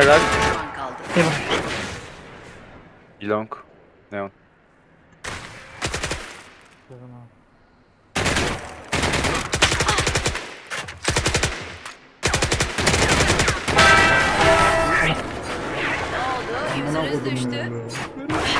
Helal. Eyvah. Long. Neon. Canım abi. düştü.